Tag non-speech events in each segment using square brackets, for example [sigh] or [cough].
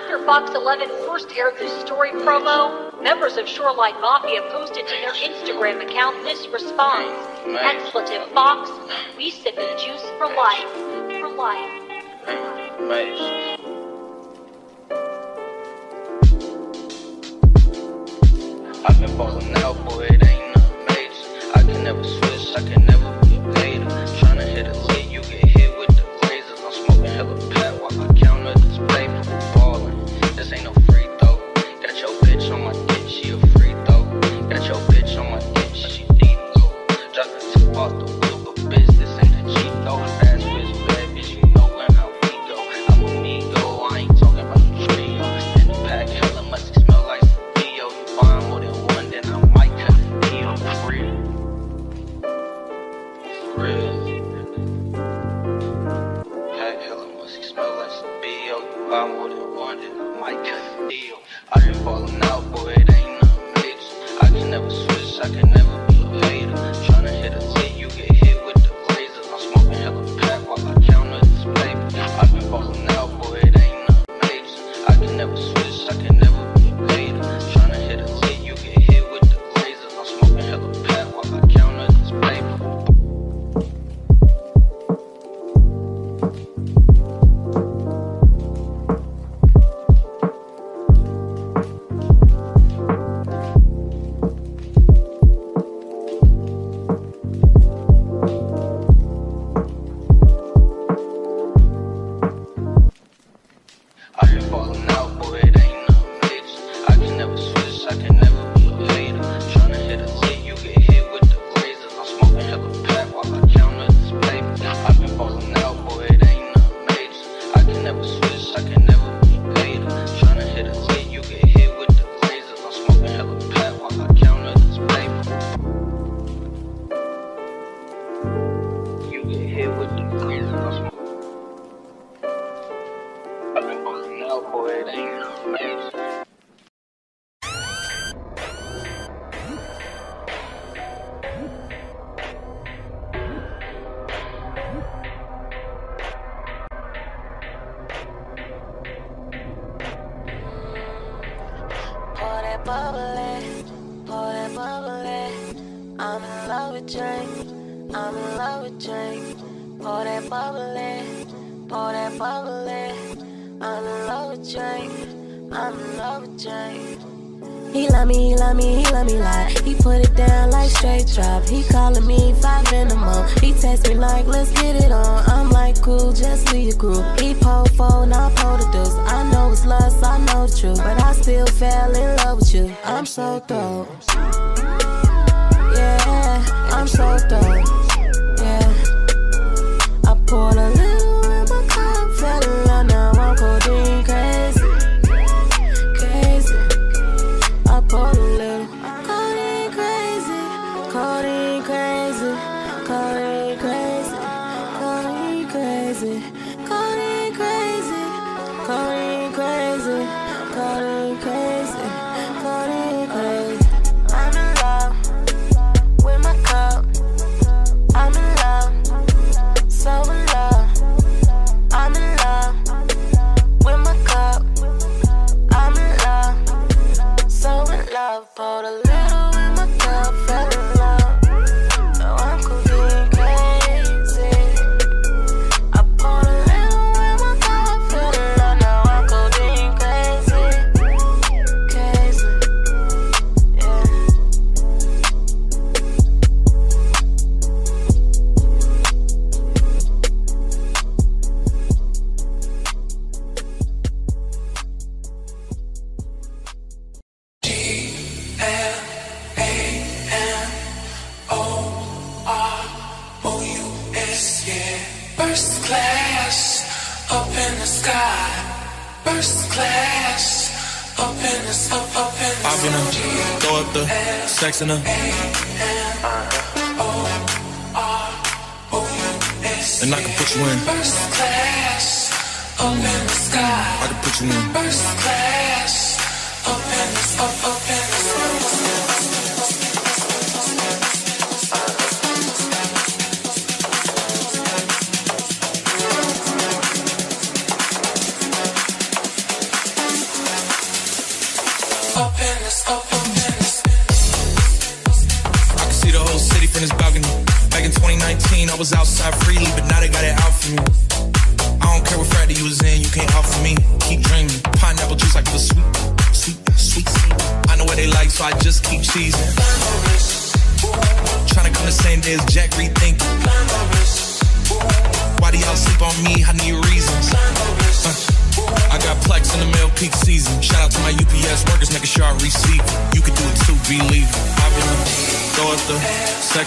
After Fox 11 first aired this story promo, members of Shoreline Mafia posted to their Instagram account this response. Expletive Fox, we sipping juice for life. For life. I've been falling out, boy, it ain't nothing major. I can never switch, I can never be a. Trying to hit it love me, he love me, he love me like He put it down like straight drop. He calling me five in the month. He text me like, let's get it on. I'm like, cool, just leave the group. He po fo, not pull the deuce. I know it's lust, I know the truth, but I still fell in love with you. I'm so dope. Yeah, I'm so dope. Yeah, I pull a little. listener. And I can put you in. First class, up in the sky. I can put you in. First class.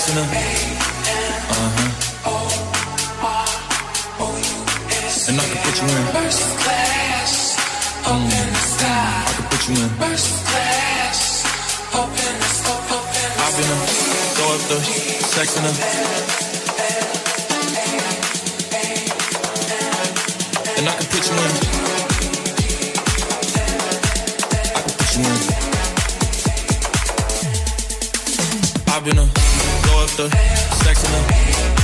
Sex in. Uh huh. And I can put you in. First sky. I can put you in. I've been up, throw up the sex in the. And I can put you in. I've been up, throw up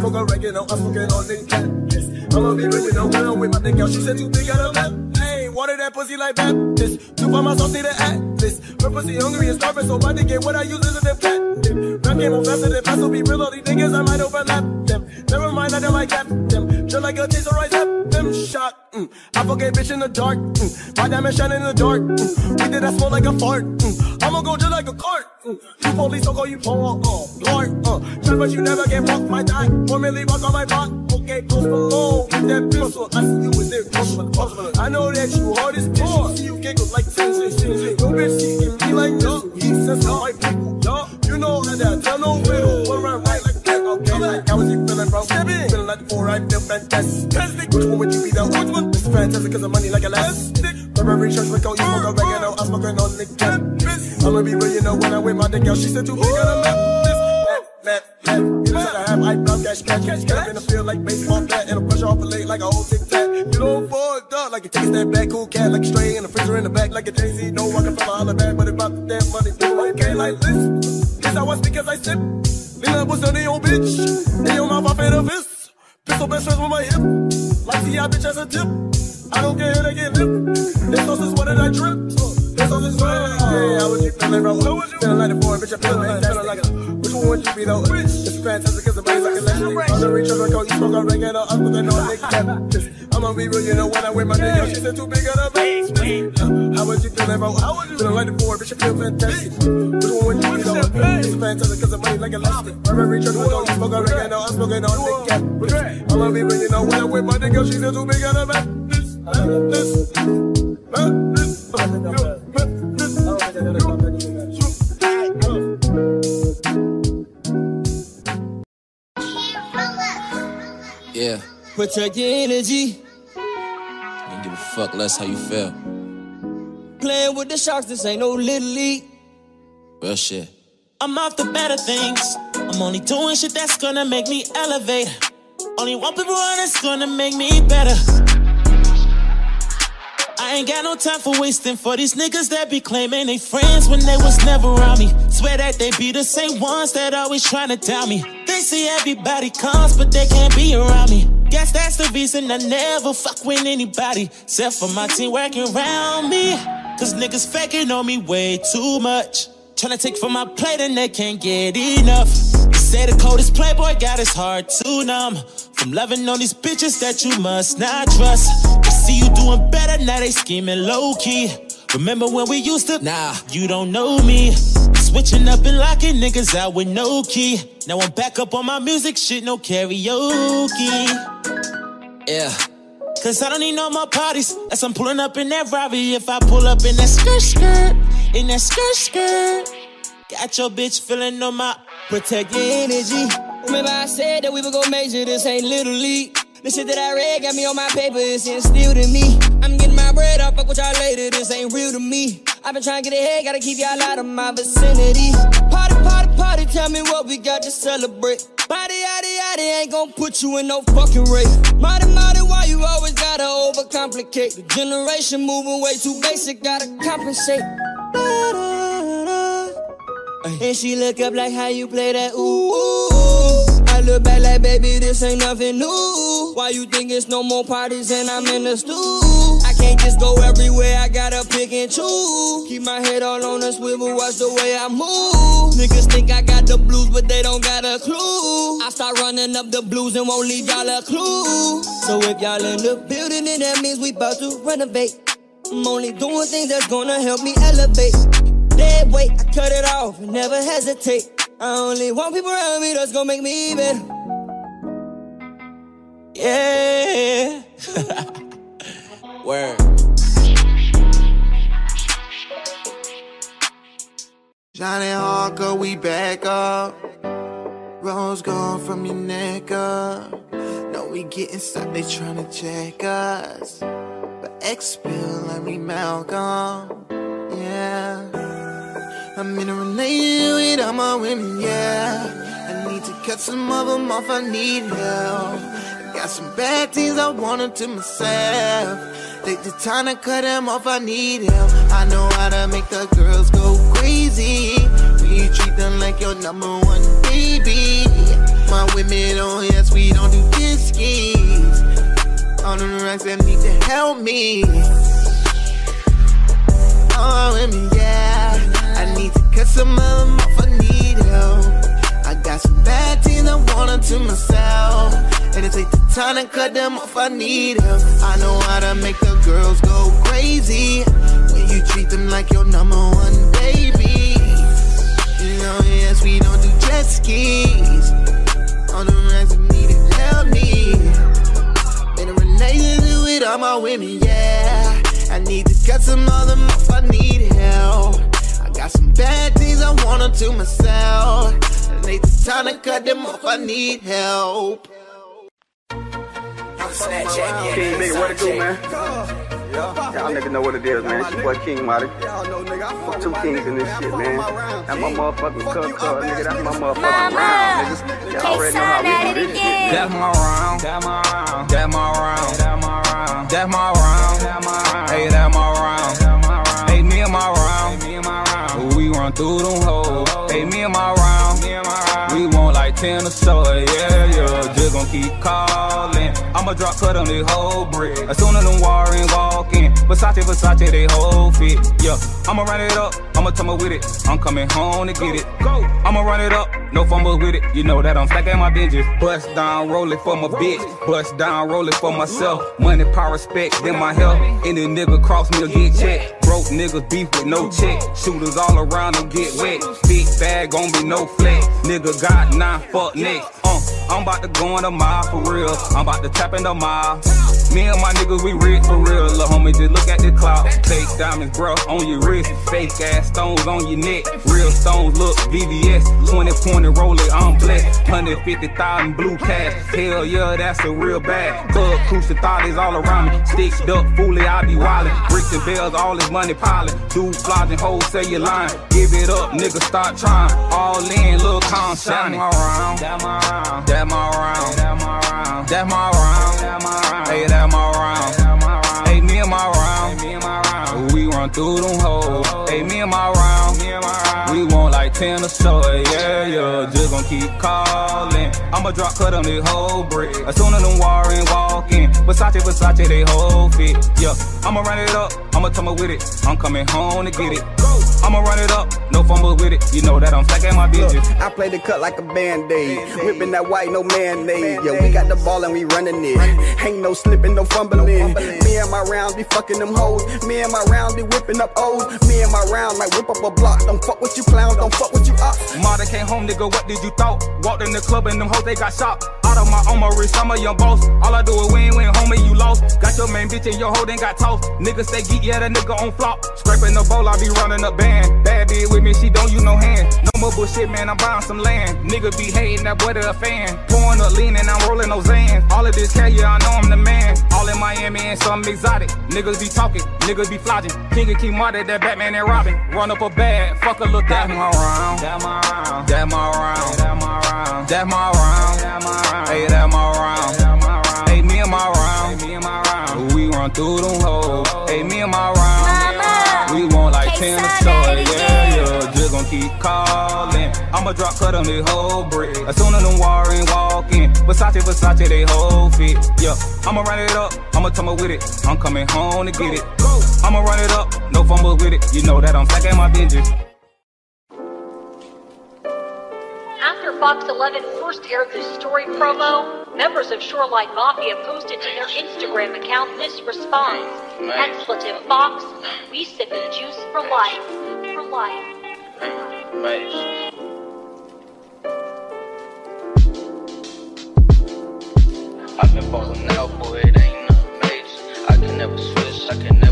smoke. I'm smoking on Nick Yes. I'ma be know, when I wear my dick out, she said too big, I done met. Hey, water that pussy like Baptist. Two for my sauce, see the atlas. Her pussy hungry and starving, so dick ain't what I use is a dip. Rap game on faster than fast, so be real, all these niggas, I might overlap them. Never mind, I don't like them. Just like a taste of rice, up them shot. Mm. I forget bitch in the dark. Mm. My diamond shine in the dark. Mm. We did that smell like a fart. Mm. I'ma go just like a cart. Mm. You police, don't call you Paul. Uh, Clark. Uh. Try, but you never get fucked my die. Million walk on my pot. Okay, post below. With that pistol, I see you was there. I know that you hard as bitch. See you giggle like sin. Your bitch, she give me like no. He says some white people. Yo, you know how that. Tell no riddle. One round right like that. Okay, like how was you feeling, bro? Feeling like the four, I feel fantastic. Which one would you be though? Which one? It's fantastic cause the money like elastic. Burberry church with you smoke oregano. I'm smoking on the campus. I'ma be real, you know, when I wear my dick out, she said too big on the map. Map, map, You know that I have eyebrow cash, cash, cash, cash. In the field like baseball bat, and a brush off a leg like a old tic tac. You don't fall dog like a step back, cool cat like a stray in the freezer in the back like a Jay Z. No rockin' from a holler back, but about the damn money. Okay, like this. This I was because I sip. Was the old bitch. In your mouth, I a fist. Pistol best friends with my hip. Like see, I bitch as a tip. I don't care who they get lip. This sauce is what did I drip? This sauce is what Hey, how was you feeling, bro? Feeling like the four, bitch, I feel like feeling like a. One would you be though? It's fantastic cause the money's like electric. On the reach of a coat, you smoke a ring and I'm smoking on Nick Cap. I'ma be real, you know, when I wear my nigga, she said too big on the base. How was you feeling, bro? How was you feeling like the four, bitch, I feel fantastic. Which one would you be though? It's fantastic cause the money like elastic. On the reach of a coat, you smoke a ring and I'm smoking on Nick Cap. I'ma be real, you know, when I wear my nigga, she said too big on the back. This, this, Yeah, Protect your energy. don't give a fuck less how you feel. Playing with the sharks, this ain't no little league. Real shit. I'm off the better things. I'm only doing shit that's gonna make me elevate. Only one people on that's gonna make me better. I ain't got no time for wasting for these niggas that be claiming they friends when they was never around me. Swear that they be the same ones that always trying to doubt me. They see everybody comes, but they can't be around me. Guess that's the reason I never fuck with anybody, except for my team working around me. Cause niggas faking on me way too much. Tryna take from my plate and they can't get enough. They say the coldest playboy got his heart too numb. From loving on these bitches that you must not trust. They see you doing better, now they scheming low key. Remember when we used to? Nah, you don't know me. Switching up and locking niggas out with no key. Now I'm back up on my music shit, no karaoke. Yeah. Cause I don't need no more parties. As I'm pulling up in that Rari. If I pull up in that skirt skirt, in that skirt skirt. Got your bitch feeling on my protect your energy. Remember I said that we would go major, this ain't little league. The shit that I read got me on my paper, it's instilled in me. I'm getting my bread up, fuck with y'all later, this ain't real to me. I've been trying to get ahead, gotta keep y'all out of my vicinity. Party, party, party, tell me what we got to celebrate. Body, yaddy, yaddy, ain't gon' put you in no fucking race. Mighty, mighty, why you always gotta overcomplicate? The generation moving way too basic, gotta compensate. And she look up like how you play that ooh. ooh. I look back like baby, this ain't nothing new. Why you think it's no more parties and I'm in the stew? Can't just go everywhere, I gotta pick and choose. Keep my head all on a swivel, watch the way I move. Niggas think I got the blues, but they don't got a clue. I start running up the blues and won't leave y'all a clue. So if y'all in the building, then that means we about to renovate. I'm only doing things that's gonna help me elevate. Dead weight, I cut it off and never hesitate. I only want people around me that's gonna make me better. Yeah. [laughs] Word. Johnny Hawker, we back up. Rose gone from your neck up. No, we get inside, they tryna check us. But X spill like we Malcolm. Yeah. I'm in a relationship with all my women, yeah. I need to cut some of them off, I need help. I got some bad things I want them to myself. Take the time to cut them off, I need help. I know how to make the girls go crazy. When you treat them like your number one baby. My women, oh yes, we don't do diskies. All the racks that need to help me. Oh, women, yeah. I need to cut some of them off, I need help. I got some bad things I want them to myself. And it take the time to cut them off, I need help. I know how to make the girls go crazy. When you treat them like your number one baby. You know, yes, we don't do jet skis. All the rest of me to help me. In a relationship with all my women, yeah. I need to cut some of them off, I need help. I got some bad things I want them to myself. And it's time to cut them off, I need help. King nigga, what it do, man? Y'all niggas know what it is, man. It's your boy King Marty. Two kings in this shit, man. That's my motherfucking cut cut, nigga. That's my motherfucking round, niggas. Y'all already know how we do this shit. That's my round. That's my round. That's my round. That's my round. That's my round. Hey, that's my round. Hey, me and my round. Me and my round. We run through them hoes. Hey, me and my round. Me and my round. We want like ten or so. Yeah, yeah. Just gon' keep calling. I'ma drop cut on the whole brick. As soon as them Warren walk in, Versace, Versace, they whole fit. Yeah, I'ma run it up. I'ma tumble with it. I'm coming home to get it. Go. I'ma run it up. No fumble with it. You know that I'm stacking my binges. Bust down, roll it for my bitch. Bust down, roll it for myself. Money, power, respect, then my health. Any nigga cross me get checked. Broke niggas beef with no check. Shooters all around them get wet. Big bag gon' be no flex. Nigga got nine fuck next. Uh, I'm about to go in a mile for real. I'm about to tap in the mile. Me and my niggas, we rich for real. Homie, just look at the clout. Fake diamonds, bro, on your wrist. Fake ass stones on your neck. Real stones, look, VVS. 20 pointy roller, I'm blessed. 150,000 blue cash. Hell yeah, that's a real bag. Club crucial thotties all around me. Stitched up, fully, I be wildin'. Bricks and bells, all this money piling. Dude flogging hoes, say you lying. Give it up, nigga, start trying. All in, look, calm shining. That my round. That my round. That my round. That my round. That my round. Hey, that my round. Hey, me and my round. And my round. We run through them hoes. Hey, me and my round. Me and my round. We want like ten or so, yeah, yeah. Just gon' keep calling. I'ma drop cut on the whole brick. As soon as them Warren walk in, Versace, Versace, they whole fit. Yeah, I'ma run it up, I'ma tumble with it. I'm coming home to get it. I'ma run it up, no fumble with it. You know that I'm stacking my bitches. I play the cut like a band-aid. Whipping that white, no mayonnaise. Yeah, we got the ball and we running it. Ain't no slipping, no fumbling. Me and my rounds be fucking them hoes. Me and my rounds be whipping up O's. Me and my rounds like whip up a block. Don't fuck with you clown, don't fuck with you uh. up. Mother came home, nigga, what did you thought? Walked in the club and them hoes, they got shot. Out of my own wrist, I'm a young boss. All I do is win, win, homie, you lost. Got your main bitch and your hoe, then got tossed. Nigga stay geek, yeah, that nigga on flop. Scraping the bowl, I be running a band. Bad bitch with me, she don't use no hand. No more bullshit, man, I'm buying some land. Nigga be hating, that boy to a fan. Pouring up lean and I'm rolling those Xans. All of this cash, yeah, I know I'm the man. All in Miami and something exotic. Niggas be talking, niggas be flogging. King and King Marty, that Batman and Robin. Run up a bag, fuck a look at me. my round. That my round. That my round. That my round. That my round. Hey, that my round. Hey, me and my round. Me and my round. We run through them hoes. Hey, me and my round. We want like ten or so. Yeah, yeah. Just gon' keep calling. I'ma drop cut on the whole brick. As soon as them Warren walk in, Versace, Versace, they whole fit. Yeah, I'ma run it up. I'ma tumble with it. I'm coming home to get it. I'ma run it up. No fumble with it. You know that I'm stacking my binges. Fox 11 first aired this story promo, members of Shoreline Mafia posted to their Instagram account this response. Expletive Fox, we sippin' juice for life. For life. I've been ballin' out, boy, it ain't nothing major. I can never switch, I can never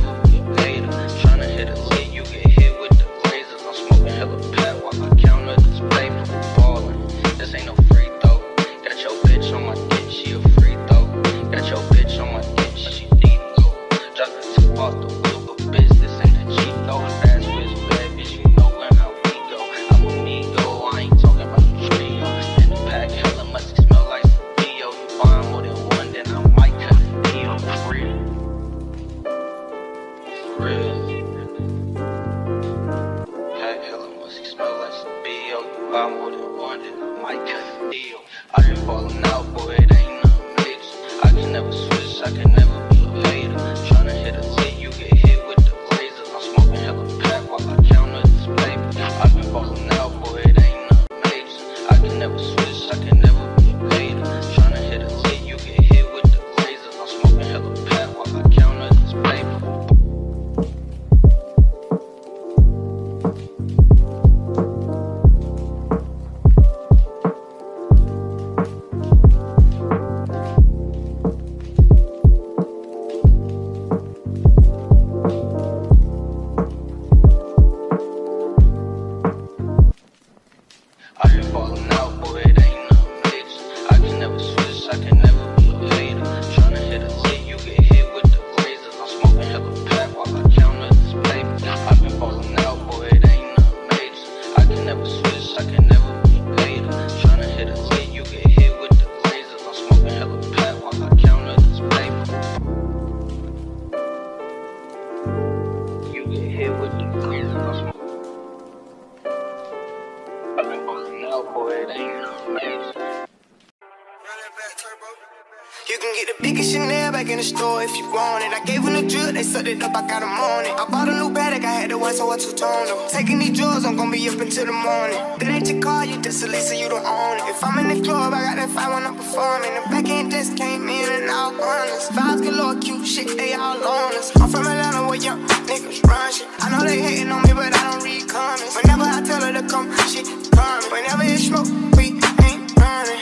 it up, I got them on it. I bought a new bag, I had the one, so I two-tone them. Taking these drugs, I'm gonna be up until the morning. That ain't your car, you lease, so you don't own it. If I'm in the club, I got that five when I'm performing. The back end just came in and all honest. Vibes galore, cute shit, they all on us. I'm from Atlanta where young niggas run shit. I know they hating on me, but I don't read comments. Whenever I tell her to come, she coming. Whenever it's smoke, we ain't running.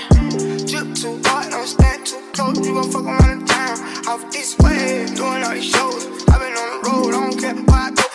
Drip too hard, don't stand too close. You gon' fuck around the town. Off this way, doing all these shows. Road, I don't care where I go,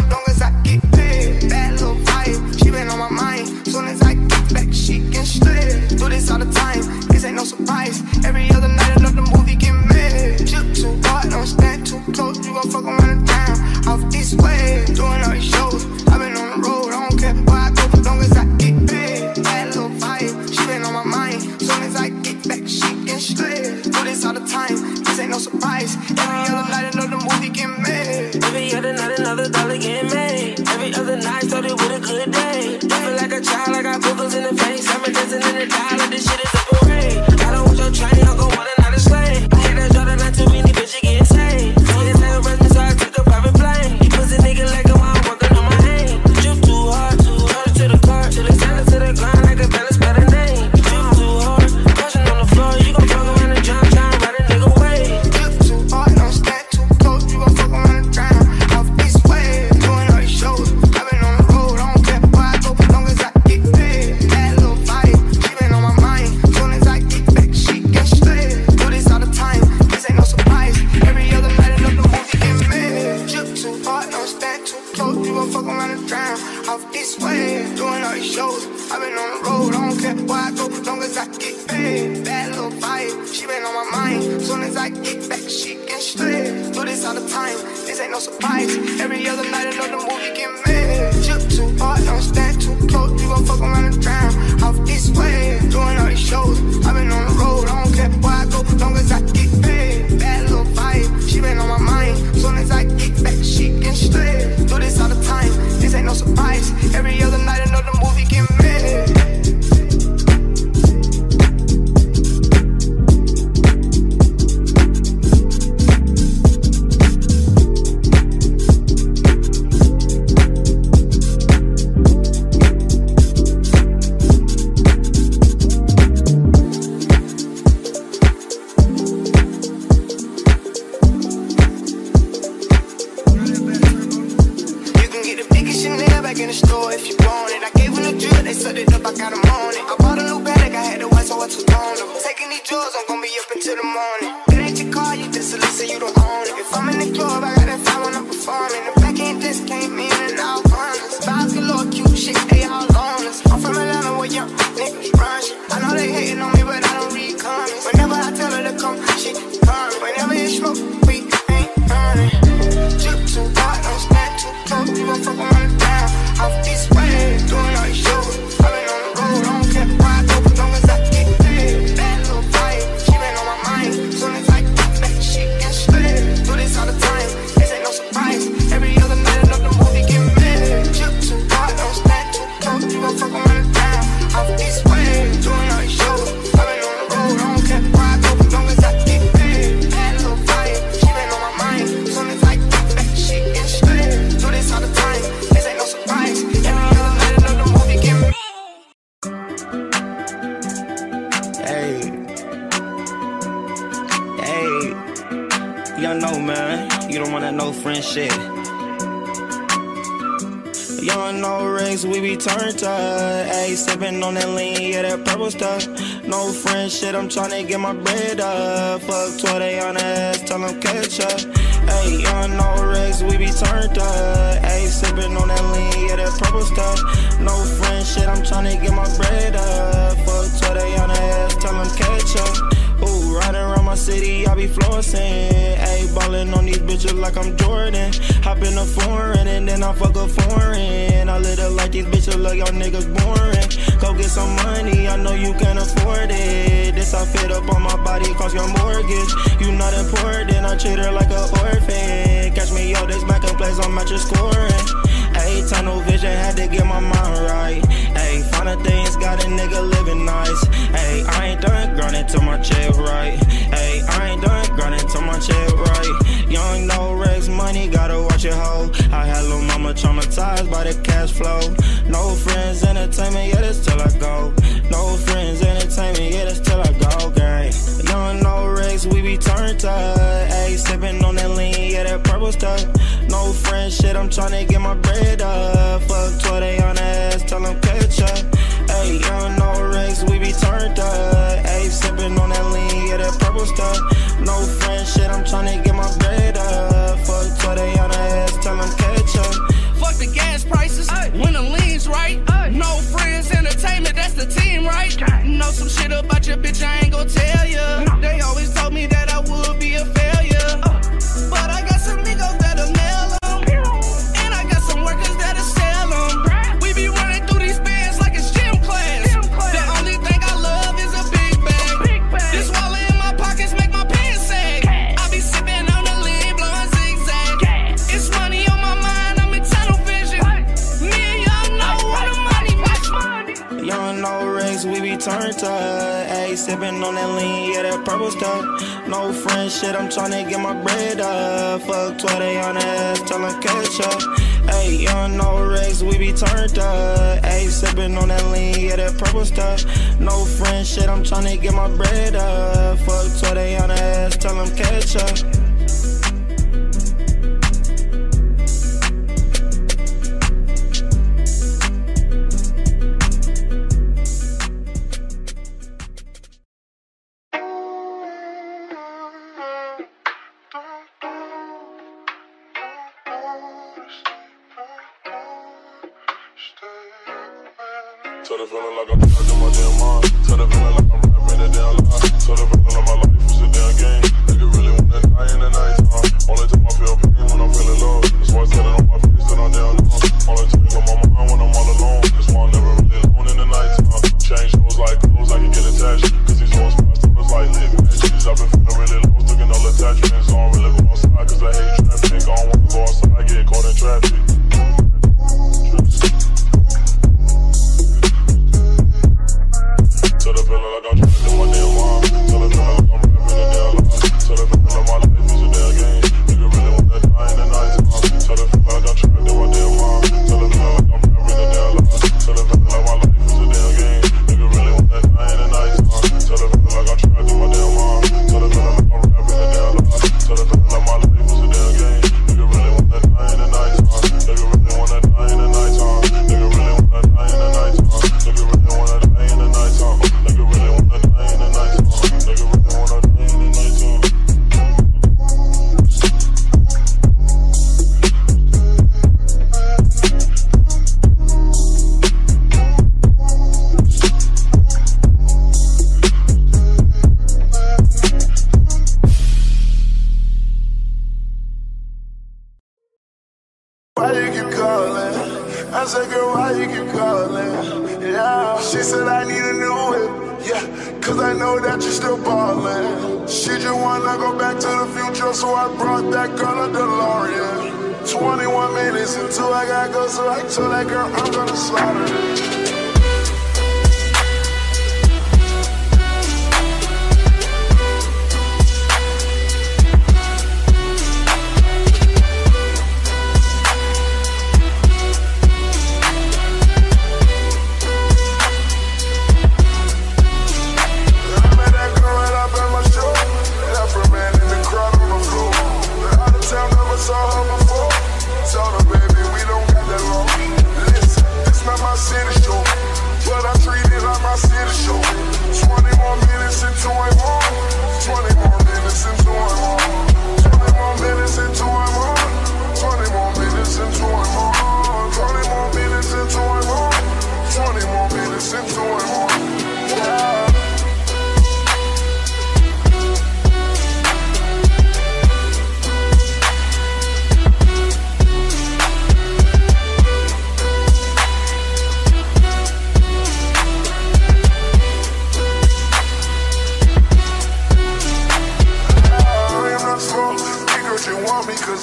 You don't know rings, we be turned up. Ayy, sippin' on that lean, yeah, that purple stuff. No friend shit, I'm tryna get my bread up. Fuck 12 they on ass, tell them catch up. Ayy, you don't know rings, we be turned up. Ayy, sippin' on that lean, yeah, that purple stuff. No friend shit, I'm tryna get my bread up. Fuck 12 they on ass, tell them catch up. Riding around my city, I be flossing. Ayy, ballin' on these bitches like I'm Jordan. Hop in a foreign and then I fuck a foreign. I live it like these bitches look y'all niggas boring. Go get some money, I know you can afford it. This I fit up on my body, cost your mortgage. You not important, I treat her like a orphan. Catch me yo, this back in place, I'm at your scoring. Ayy, tunnel vision, had to get my mind right. Ayy, finding things, got a nigga living nice. Ayy, I ain't done grinding till my check right. Ayy, I ain't done grinding till my check right. Young no Rex money, gotta watch it hoe. I had little mama traumatized by the cash flow. No friends, No friend shit, I'm tryna get my bread up. Fuck 12 they on the ass, tell them catch up. Ayy, young no Rex, we be turned up. Ayy, sippin' on that lean, yeah, that purple stuff. No friend shit, I'm tryna get my bread up. Fuck 12 they on the ass, tell them catch up. Fuck the gas prices when the lean's right. No friends, entertainment, that's the team, right? Know some shit about your bitch, I ain't gon' tell ya. They always sippin' on that lean, yeah, that purple stuff. No friend shit, I'm tryna get my bread up. Fuck 12 they on the ass, tell them catch up. Ayy, young no rings, we be turned up. Ayy, sippin' on that lean, yeah, that purple stuff. No friend shit, I'm tryna get my bread up. Fuck 12 they on the ass, tell them catch up.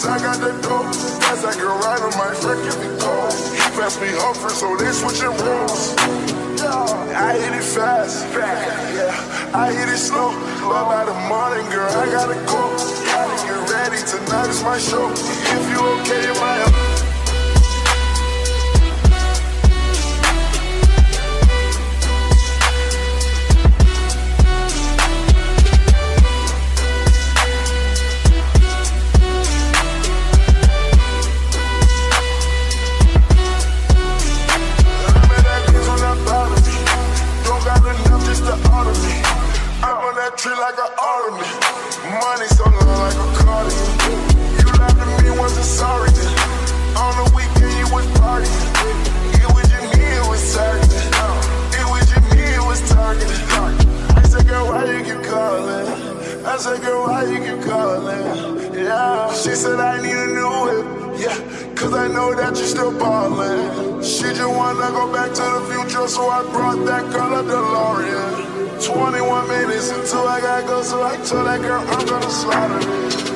I got that dope. As I can ride on my freaking cold. He passed me over, so they switching roles. I hit it fast, yeah. I hit it slow, but by the morning, girl, I gotta go. Gotta get ready, tonight is my show. If you okay, my country like an army. Money so long like a cardigan. You lied to me, once and sorry. Then. On the weekend, you was partying. It was just me, it was target. It was just me, it was target. I said, girl, why you keep calling? I said, girl, why you keep calling? Yeah. She said, I need a new whip. Yeah. Cause I know that you're still ballin'. She just wanna go back to the future, so I brought that girl a DeLorean. 21 minutes until I gotta go, so I told that girl I'm gonna slaughter.